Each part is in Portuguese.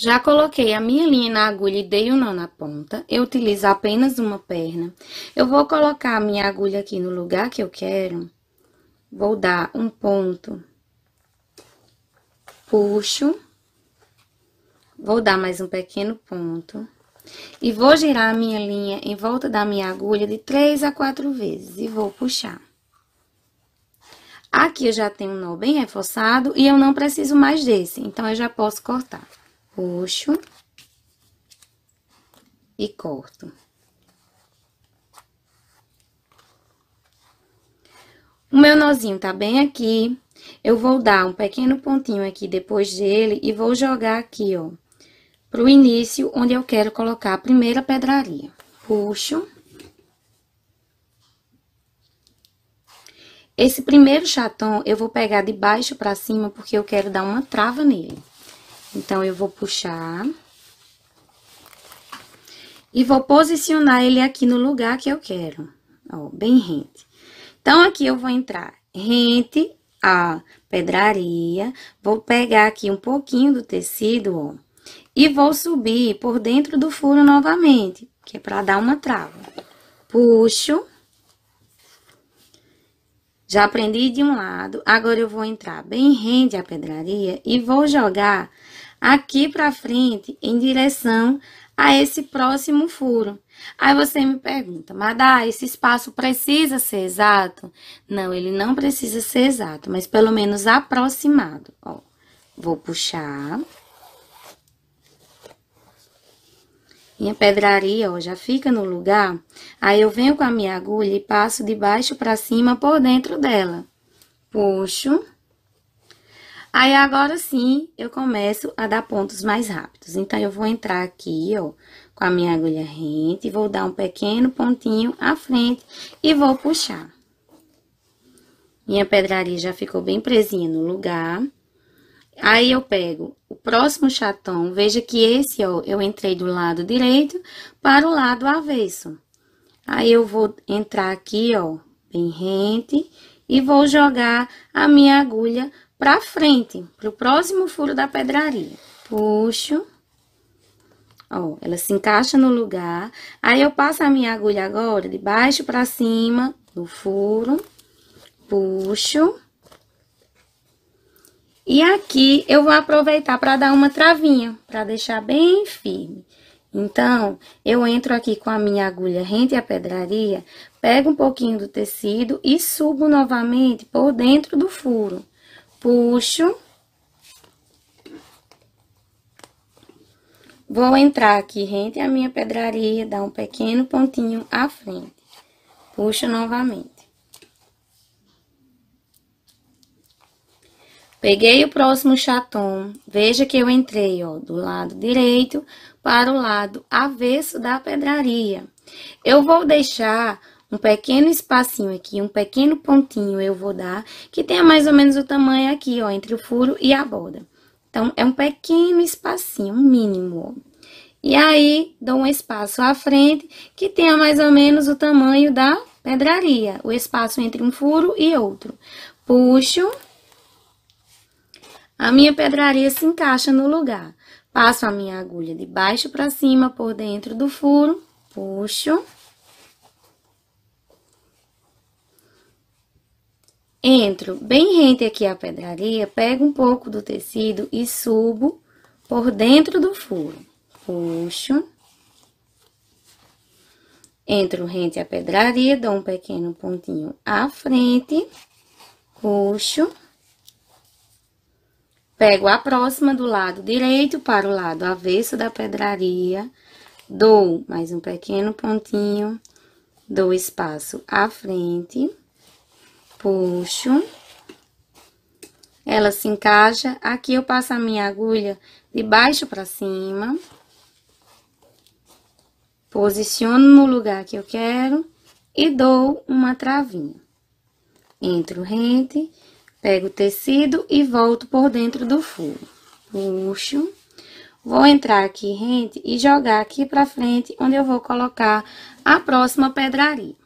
Já coloquei a minha linha na agulha e dei o um nó na ponta. Eu utilizo apenas uma perna. Eu vou colocar a minha agulha aqui no lugar que eu quero. Vou dar um ponto. Puxo. Vou dar mais um pequeno ponto. E vou girar a minha linha em volta da minha agulha de três a quatro vezes. E vou puxar. Aqui eu já tenho um nó bem reforçado e eu não preciso mais desse. Então, eu já posso cortar puxo e corto. O meu nozinho tá bem aqui. Eu vou dar um pequeno pontinho aqui depois dele e vou jogar aqui, ó, pro início, onde eu quero colocar a primeira pedraria. Puxo. Esse primeiro chaton eu vou pegar de baixo pra cima, porque eu quero dar uma trava nele. Então, eu vou puxar. E vou posicionar ele aqui no lugar que eu quero. Ó, bem rente. Então, aqui eu vou entrar rente a pedraria. Vou pegar aqui um pouquinho do tecido, ó. E vou subir por dentro do furo novamente, que é pra dar uma trava. Puxo. Já prendi de um lado, agora eu vou entrar bem rente a pedraria e vou jogar aqui para frente em direção a esse próximo furo. Aí você me pergunta, Madá, esse espaço precisa ser exato? Não, ele não precisa ser exato, mas pelo menos aproximado. Ó, vou puxar. Minha pedraria, ó, já fica no lugar. Aí, eu venho com a minha agulha e passo de baixo para cima por dentro dela. Puxo. Aí, agora sim, eu começo a dar pontos mais rápidos. Então, eu vou entrar aqui, ó, com a minha agulha rente, vou dar um pequeno pontinho à frente e vou puxar. Minha pedraria já ficou bem presinha no lugar. Aí, eu pego o próximo chatão, veja que esse, ó, eu entrei do lado direito para o lado avesso. Aí, eu vou entrar aqui, ó, bem rente, e vou jogar a minha agulha para frente, para o próximo furo da pedraria. Puxo. Ó, ela se encaixa no lugar. Aí, eu passo a minha agulha agora de baixo para cima do furo. Puxo. E aqui, eu vou aproveitar para dar uma travinha, para deixar bem firme. Então, eu entro aqui com a minha agulha rente à pedraria, pego um pouquinho do tecido e subo novamente por dentro do furo puxo. Vou entrar aqui rente a minha pedraria, dar um pequeno pontinho à frente. Puxo novamente. Peguei o próximo chaton, veja que eu entrei, ó, do lado direito para o lado avesso da pedraria. Eu vou deixar um pequeno espacinho aqui, um pequeno pontinho eu vou dar, que tenha mais ou menos o tamanho aqui, ó, entre o furo e a borda. Então, é um pequeno espacinho, um mínimo. E aí, dou um espaço à frente, que tenha mais ou menos o tamanho da pedraria, o espaço entre um furo e outro. Puxo, a minha pedraria se encaixa no lugar. Passo a minha agulha de baixo para cima por dentro do furo, puxo. Entro bem rente aqui à pedraria, pego um pouco do tecido e subo por dentro do furo. Puxo. Entro rente à pedraria, dou um pequeno pontinho à frente. Puxo. Pego a próxima do lado direito para o lado avesso da pedraria. Dou mais um pequeno pontinho. Dou espaço à frente puxo, ela se encaixa, aqui eu passo a minha agulha de baixo para cima, posiciono no lugar que eu quero e dou uma travinha. Entro rente, pego o tecido e volto por dentro do furo. Puxo, vou entrar aqui rente e jogar aqui pra frente, onde eu vou colocar a próxima pedraria.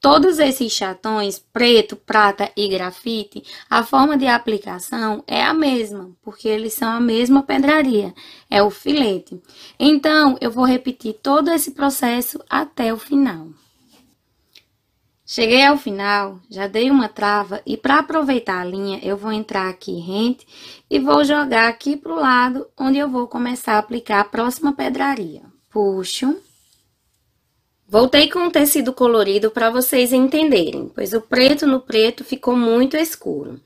Todos esses chatões, preto, prata e grafite, a forma de aplicação é a mesma, porque eles são a mesma pedraria, é o filete. Então, eu vou repetir todo esse processo até o final. Cheguei ao final, já dei uma trava e para aproveitar a linha, eu vou entrar aqui rente e vou jogar aqui para o lado onde eu vou começar a aplicar a próxima pedraria. Puxo. Voltei com o tecido colorido para vocês entenderem, pois o preto no preto ficou muito escuro.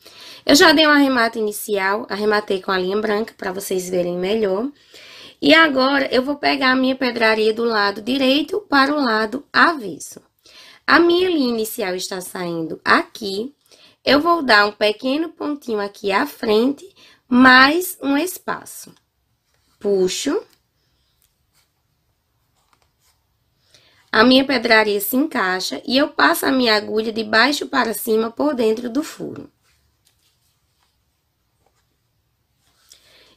Eu já dei um arremate inicial, arrematei com a linha branca para vocês verem melhor. E agora, eu vou pegar a minha pedraria do lado direito para o lado avesso. A minha linha inicial está saindo aqui. Eu vou dar um pequeno pontinho aqui à frente, mais um espaço. Puxo. A minha pedraria se encaixa e eu passo a minha agulha de baixo para cima por dentro do furo.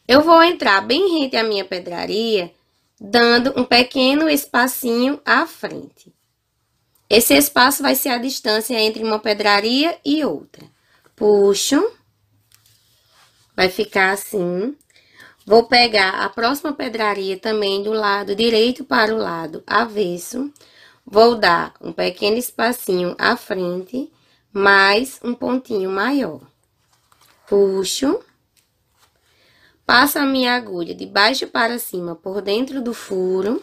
Eu vou entrar bem rente à minha pedraria, dando um pequeno espacinho à frente. Esse espaço vai ser a distância entre uma pedraria e outra. Puxo. Vai ficar assim. Vou pegar a próxima pedraria também do lado direito para o lado avesso. Vou dar um pequeno espacinho à frente, mais um pontinho maior. Puxo. Passo a minha agulha de baixo para cima por dentro do furo.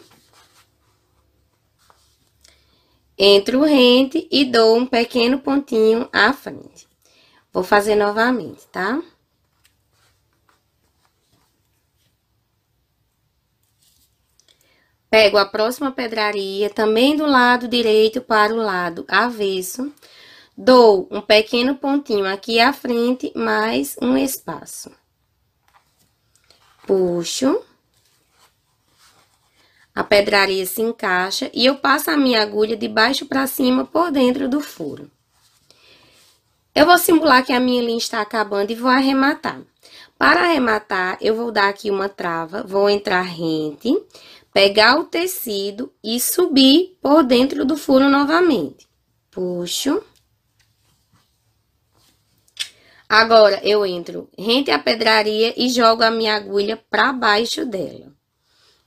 Entro rente e dou um pequeno pontinho à frente. Vou fazer novamente, tá? Pego a próxima pedraria, também do lado direito para o lado avesso. Dou um pequeno pontinho aqui à frente, mais um espaço. Puxo. A pedraria se encaixa e eu passo a minha agulha de baixo para cima por dentro do furo. Eu vou simular que a minha linha está acabando e vou arrematar. Para arrematar, eu vou dar aqui uma trava, vou entrar rente, pegar o tecido e subir por dentro do furo novamente. Puxo. Agora, eu entro rente à pedraria e jogo a minha agulha para baixo dela.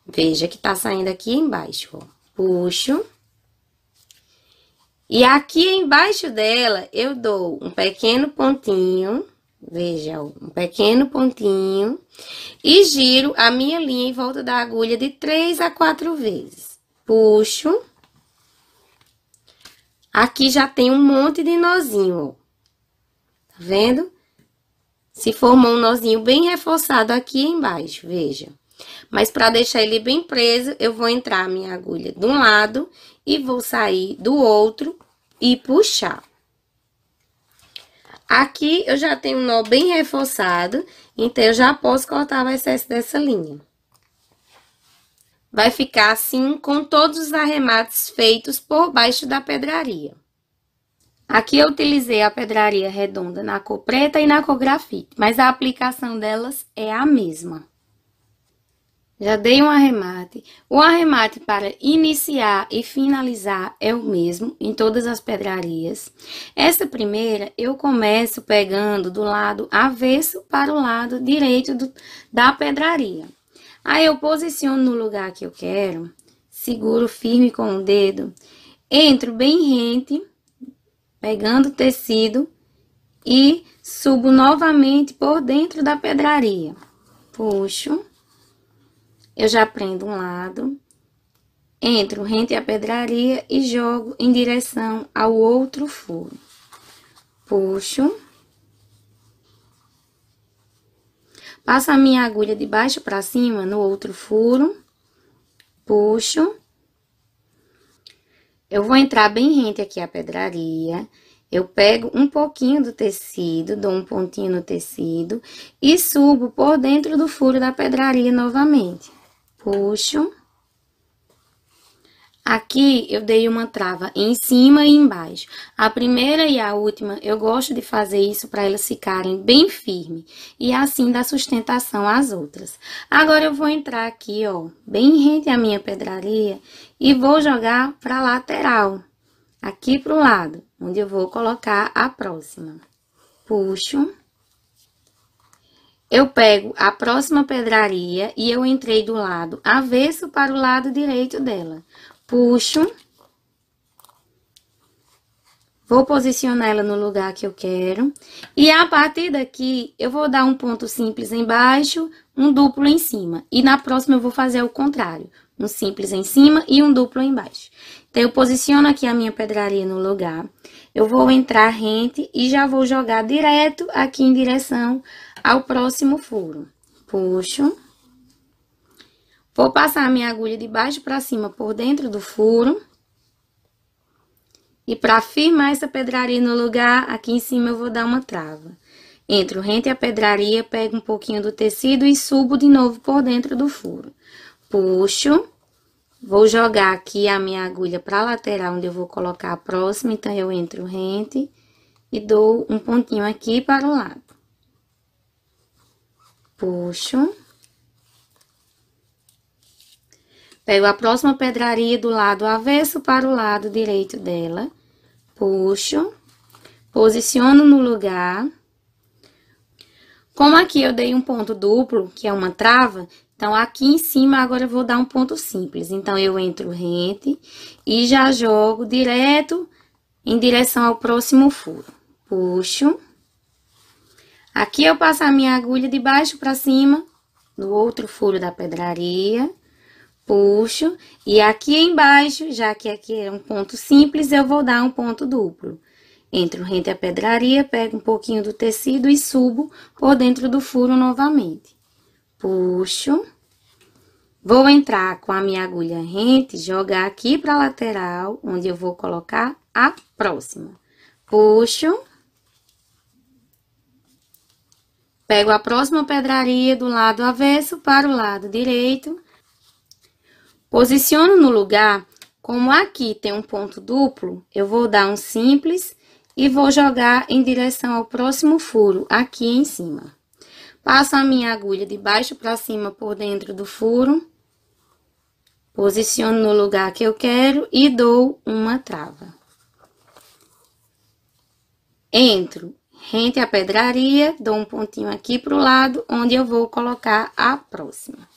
Veja que tá saindo aqui embaixo, ó. Puxo. E aqui embaixo dela, eu dou um pequeno pontinho Veja, um pequeno pontinho. E giro a minha linha em volta da agulha de três a quatro vezes. Puxo. Aqui já tem um monte de nozinho. Tá vendo? Se formou um nozinho bem reforçado aqui embaixo, veja. Mas para deixar ele bem preso, eu vou entrar a minha agulha de um lado e vou sair do outro e puxar. Aqui eu já tenho um nó bem reforçado, então eu já posso cortar o excesso dessa linha. Vai ficar assim com todos os arremates feitos por baixo da pedraria. Aqui eu utilizei a pedraria redonda na cor preta e na cor grafite, mas a aplicação delas é a mesma. Já dei um arremate. O arremate para iniciar e finalizar é o mesmo em todas as pedrarias. Essa primeira eu começo pegando do lado avesso para o lado direito do, da pedraria. Aí eu posiciono no lugar que eu quero, seguro firme com o dedo, entro bem rente, pegando o tecido e subo novamente por dentro da pedraria. Puxo eu já prendo um lado, entro rente à pedraria e jogo em direção ao outro furo. Puxo. Passo a minha agulha de baixo para cima no outro furo. Puxo. Eu vou entrar bem rente aqui à pedraria. Eu pego um pouquinho do tecido, dou um pontinho no tecido e subo por dentro do furo da pedraria novamente puxo. Aqui eu dei uma trava em cima e embaixo. A primeira e a última, eu gosto de fazer isso para elas ficarem bem firmes e assim dar sustentação às outras. Agora eu vou entrar aqui, ó, bem rente à minha pedraria e vou jogar para lateral. aqui pro lado, onde eu vou colocar a próxima. Puxo. Eu pego a próxima pedraria e eu entrei do lado avesso para o lado direito dela. Puxo. Vou posicionar ela no lugar que eu quero. E a partir daqui, eu vou dar um ponto simples embaixo, um duplo em cima. E na próxima eu vou fazer o contrário. Um simples em cima e um duplo embaixo. Então, eu posiciono aqui a minha pedraria no lugar. Eu vou entrar rente e já vou jogar direto aqui em direção ao próximo furo. Puxo. Vou passar a minha agulha de baixo para cima por dentro do furo. E para firmar essa pedraria no lugar, aqui em cima eu vou dar uma trava. Entro rente a pedraria, pego um pouquinho do tecido e subo de novo por dentro do furo. Puxo. Vou jogar aqui a minha agulha para a lateral, onde eu vou colocar a próxima. Então, eu entro rente e dou um pontinho aqui para o lado. Puxo. Pego a próxima pedraria do lado avesso para o lado direito dela. Puxo. Posiciono no lugar. Como aqui eu dei um ponto duplo, que é uma trava, então, aqui em cima, agora eu vou dar um ponto simples. Então, eu entro rente e já jogo direto em direção ao próximo furo. Puxo. Aqui eu passo a minha agulha de baixo para cima, no outro furo da pedraria puxo, e aqui embaixo, já que aqui é um ponto simples, eu vou dar um ponto duplo. Entro rente a pedraria, pego um pouquinho do tecido e subo por dentro do furo novamente. Puxo. Vou entrar com a minha agulha rente, jogar aqui para a lateral, onde eu vou colocar a próxima. Puxo. Pego a próxima pedraria do lado avesso para o lado direito Posiciono no lugar, como aqui tem um ponto duplo, eu vou dar um simples e vou jogar em direção ao próximo furo, aqui em cima. Passo a minha agulha de baixo para cima por dentro do furo, posiciono no lugar que eu quero e dou uma trava. Entro rente a pedraria, dou um pontinho aqui para o lado, onde eu vou colocar a próxima.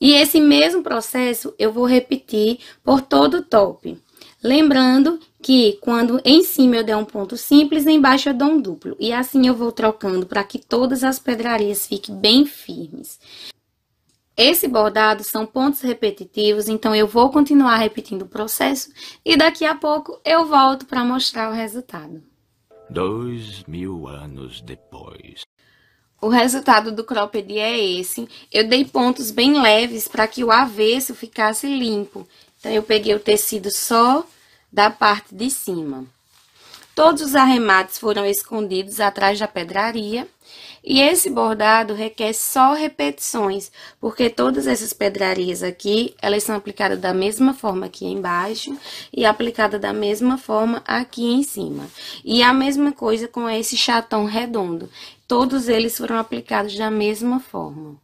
E esse mesmo processo eu vou repetir por todo o top. Lembrando que quando em cima eu der um ponto simples, embaixo eu dou um duplo. E assim eu vou trocando para que todas as pedrarias fiquem bem firmes. Esse bordado são pontos repetitivos, então eu vou continuar repetindo o processo e daqui a pouco eu volto para mostrar o resultado. Dois mil anos depois. O resultado do cropped é esse. Eu dei pontos bem leves para que o avesso ficasse limpo. Então, eu peguei o tecido só da parte de cima. Todos os arremates foram escondidos atrás da pedraria. E esse bordado requer só repetições, porque todas essas pedrarias aqui, elas são aplicadas da mesma forma aqui embaixo e aplicada da mesma forma aqui em cima. E a mesma coisa com esse chatão redondo. Todos eles foram aplicados da mesma forma.